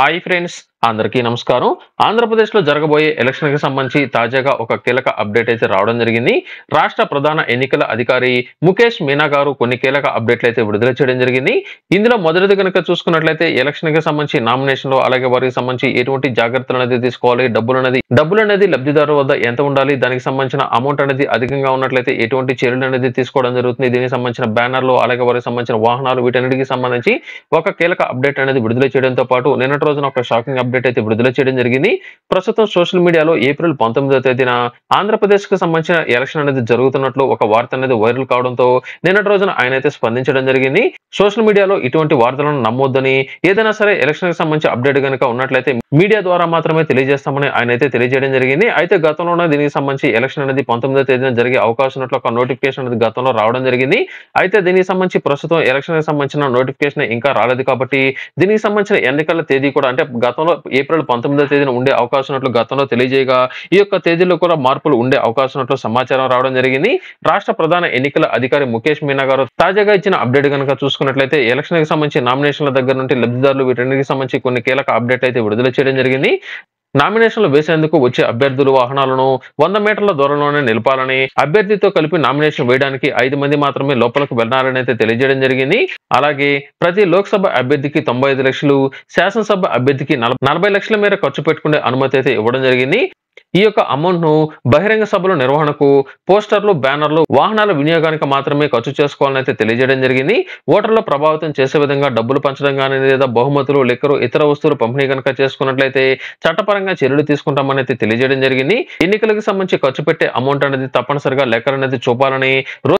Hi friends, అందరికీ నమస్కారం. ఆంధ్రప్రదేశ్లో జరగబోయే ఎలక్షన్కి సంబంధించి తాజాగా ఒక కీలక అప్డేట్ అయితే రావడం జరిగింది. రాష్ట్ర ప్రధాన ఎన్నికల అధికారి ముఖేష్ మీనా గారు కొన్ని కీలక అప్డేట్లు అయితే విడుదల చేయడం జరిగింది. ఇందులో మొదటిది కనుక చూసుకున్నట్లయితే ఎలక్షన్కి సంబంధించి నామినేషన్లో అలాగే వారికి సంబంధించి ఎటువంటి జాగ్రత్తలు అనేది తీసుకోవాలి డబ్బులు అనేది డబ్బులు అనేది లబ్ధిదారు వద్ద ఎంత ఉండాలి దానికి సంబంధించిన అమౌంట్ అనేది అధికంగా ఉన్నట్లయితే ఎటువంటి చర్యలు అనేది తీసుకోవడం జరుగుతుంది. దీనికి సంబంధించిన బ్యానర్లు అలాగే వారికి సంబంధించిన వాహనాలు వీటన్నిటికి సంబంధించి ఒక కీలక అప్డేట్ అనేది విడుదల చేయడంతో పాటు నిన్నటి రోజున ఒక షాకింగ్ అప్డేట్ అయితే విడుదల చేయడం జరిగింది. ప్రస్తుతం సోషల్ మీడియాలో ఏప్రిల్ పంతొమ్మిదో తేదీన ఆంధ్రప్రదేశ్కు సంబంధించిన ఎలక్షన్ అనేది జరుగుతున్నట్లు ఒక వార్త అనేది వైరల్ కావడంతో నిన్నటి రోజున ఆయన అయితే స్పందించడం జరిగింది. సోషల్ మీడియాలో ఇటువంటి వార్తలను నమ్మొద్దని ఏదైనా సరే ఎలక్షన్కి సంబంధించి అప్డేట్ కనుక ఉన్నట్లయితే మీడియా ద్వారా మాత్రమే తెలియజేస్తామని ఆయన అయితే తెలియజేయడం జరిగింది. అయితే గతంలోనే దీనికి సంబంధించి ఎలక్షన్ అనేది పంతొమ్మిదో తేదీన జరిగే అవకాశం ఉన్నట్లు ఒక నోటిఫికేషన్ అనేది గతంలో రావడం జరిగింది. అయితే దీనికి సంబంధించి ప్రస్తుతం ఎలక్షన్కి సంబంధించిన నోటిఫికేషన్ ఇంకా రాలేదు కాబట్టి దీనికి సంబంధించిన ఎన్నికల తేదీ కూడా అంటే గతంలో ఏప్రిల్ పంతొమ్మిదో తేదీన ఉండే అవకాశం ఉన్నట్లు గతంలో తెలియజేయగా ఈ యొక్క తేదీలో కూడా మార్పులు ఉండే అవకాశం ఉన్నట్లు సమాచారం రావడం జరిగింది. రాష్ట్ర ప్రధాన ఎన్నికల అధికారి ముఖేష్ మీనా గారు తాజాగా ఇచ్చిన అప్డేట్ కనుక చూసుకున్నట్లయితే ఎలక్షన్కి సంబంధించి నామినేషన్ల దగ్గర నుండి లబ్ధిదారులు వీటన్నిటికి సంబంధించి కొన్ని కీలక అప్డేట్ అయితే విడుదల చేయడం జరిగింది. నామినేషన్లు వేసేందుకు వచ్చే అభ్యర్థుల వాహనాలను వంద మీటర్ల దూరంలోనే నిలపాలని అభ్యర్థితో కలిపి నామినేషన్ వేయడానికి ఐదు మంది మాత్రమే లోపలకు వెళ్ళాలని అయితే తెలియజేయడం జరిగింది. అలాగే ప్రతి లోక్సభ అభ్యర్థికి తొంభై ఐదు లక్షలు శాసనసభ అభ్యర్థికి నలభై లక్షల మేర ఖర్చు పెట్టుకునే అనుమతి అయితే ఇవ్వడం జరిగింది. ఈ యొక్క అమౌంట్ను బహిరంగ సభల నిర్వహణకు పోస్టర్లు బ్యానర్లు వాహనాల వినియోగానికి మాత్రమే ఖర్చు చేసుకోవాలని అయితే తెలియజేయడం జరిగింది. ఓటర్లు ప్రభావితం చేసే విధంగా డబ్బులు పంచడం కానీ లేదా బహుమతులు లిక్కరు ఇతర వస్తువులు పంపిణీ కనుక చేసుకున్నట్లయితే చట్టపరంగా చర్యలు తీసుకుంటామని అయితే తెలియజేయడం జరిగింది. ఎన్నికలకు సంబంధించి ఖర్చు పెట్టే అమౌంట్ అనేది తప్పనిసరిగా లెక్కలు అనేది చూపాలని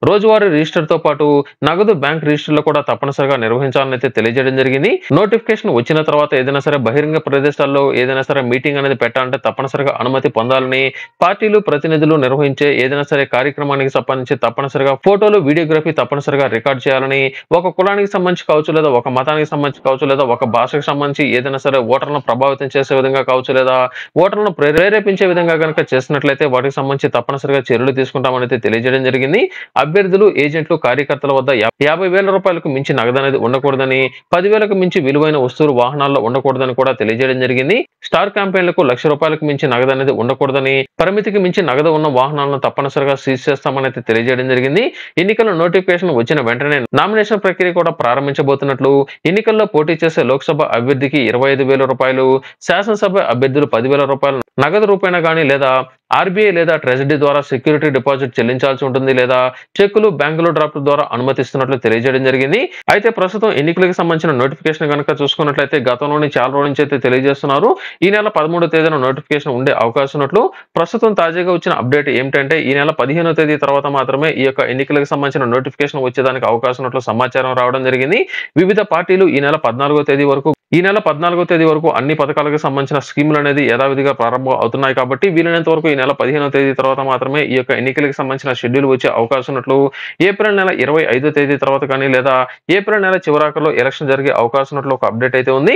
రోజువారీ రిజిస్టర్తో పాటు నగదు బ్యాంక్ రిజిస్టర్లు కూడా తప్పనిసరిగా నిర్వహించాలని అయితే తెలియజేయడం జరిగింది. నోటిఫికేషన్ వచ్చిన తర్వాత ఏదైనా సరే బహిరంగ ప్రదేశాల్లో ఏదైనా సరే మీటింగ్ అనేది పెట్టాలంటే తప్పనిసరిగా అనుమతి పొందాలని పార్టీలు ప్రతినిధులు నిర్వహించే ఏదైనా సరే కార్యక్రమానికి సంబంధించి తప్పనిసరిగా ఫోటోలు వీడియోగ్రఫీ తప్పనిసరిగా రికార్డ్ చేయాలని ఒక కులానికి సంబంధించి కావచ్చు లేదా ఒక మతానికి సంబంధించి కావచ్చు లేదా ఒక భాషకు సంబంధించి ఏదైనా సరే ఓటర్లను ప్రభావితం చేసే విధంగా కావచ్చు లేదా ఓటర్లను ప్రేరేపించే విధంగా కనుక చేసినట్లయితే వాటికి సంబంధించి తప్పనిసరిగా చర్యలు తీసుకుంటామని తెలియజేయడం జరిగింది. అభ్యర్థులు ఏజెంట్లు కార్యకర్తల వద్ద యాభై వేల రూపాయలకు మించి నగదు అనేది ఉండకూడదని పదివేలకు మించి విలువైన వస్తువులు వాహనాల్లో ఉండకూడదని కూడా తెలియజేయడం జరిగింది. స్టార్ క్యాంపెయిన్లకు లక్ష రూపాయలకు మించి నగదు అనేది ఉండకూడదని పరిమితికి మించి నగదు ఉన్న వాహనాలను తప్పనిసరిగా సీజ్ చేస్తామని అయితే తెలియజేయడం జరిగింది. ఎన్నికల నోటిఫికేషన్ వచ్చిన వెంటనే నామినేషన్ ప్రక్రియ కూడా ప్రారంభించబోతున్నట్లు ఎన్నికల్లో పోటీ చేసే లోక్సభ అభ్యర్థికి ఇరవై ఐదు వేల రూపాయలు శాసనసభ అభ్యర్థులు పదివేల రూపాయలు నగదు రూపాయన కానీ లేదా ఆర్బీఐ లేదా ట్రెజరీ ద్వారా సెక్యూరిటీ డిపాజిట్ చెల్లించాల్సి ఉంటుంది లేదా చెక్కులు బ్యాంకులు డ్రాఫ్ట్ ద్వారా అనుమతిస్తున్నట్లు తెలియజేయడం జరిగింది. అయితే ప్రస్తుతం ఎన్నికలకు సంబంధించిన నోటిఫికేషన్ కనుక చూసుకున్నట్లయితే గతంలోని చాలా రోజుల నుంచి అయితే తెలియజేస్తున్నారు. ఈ నెల పదమూడో తేదీన నోటిఫికేషన్ ఉండే అవకాశం ఉన్నట్లు ప్రస్తుతం తాజాగా వచ్చిన అప్డేట్ ఏమిటంటే ఈ నెల పదిహేనో తేదీ తర్వాత మాత్రమే ఈ యొక్క ఎన్నికలకు సంబంధించిన నోటిఫికేషన్ వచ్చేదానికి అవకాశం ఉన్నట్లు సమాచారం రావడం జరిగింది. వివిధ పార్టీలు ఈ నెల పద్నాలుగో తేదీ వరకు ఈ నెల పద్నాలుగో తేదీ వరకు అన్ని పథకాలకు సంబంధించిన స్కీములు అనేది యథావిధిగా ప్రారంభం అవుతున్నాయి కాబట్టి వీలైనంత వరకు ఈ నెల పదిహేనో తేదీ తర్వాత మాత్రమే ఈ యొక్క ఎన్నికలకు సంబంధించిన షెడ్యూల్ వచ్చే అవకాశం ఉన్నట్లు ఏప్రిల్ నెల ఇరవై ఐదో తేదీ తర్వాత కానీ లేదా ఏప్రిల్ నెల చివరాకలో ఎలక్షన్ జరిగే అవకాశం ఉన్నట్లు ఒక అప్డేట్ అయితే ఉంది.